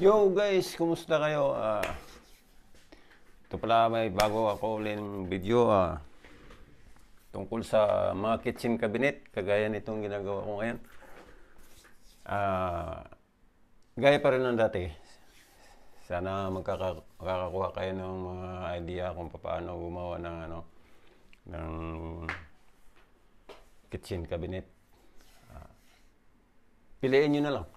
Yo guys, kumusta kayo? Ah, ito pala may bago ako ulit video ah, tungkol sa mga kitchen cabinet kagaya nitong ginagawa ko ngayon. Ah, gaya pa rin ng dati. Sana magkaka- makakakuha kayo ng mga idea kung paano gumawa ng ano ng kitchen cabinet. Ah, piliin nyo na lang.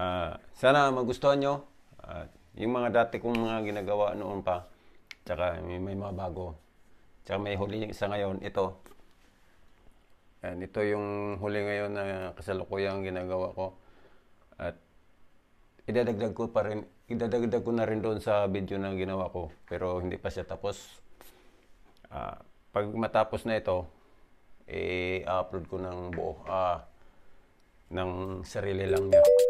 Ah, sana magustuhan nyo. At yung mga dati kong mga ginagawa noon pa, tsaka may, may mga bago. Tsaka may huli yung isa ngayon, ito. Yan, ito yung huli ngayon na kasalukuyang ginagawa ko. At idadagdag ko pa rin, idadagdag ko na rin doon sa video na ginawa ko. Pero hindi pa siya tapos. Ah, pag matapos na ito, i-upload ko ng buo. Ah, ng sarili lang niya.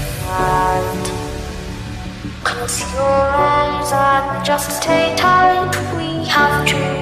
Close your eyes and just stay tight. We have to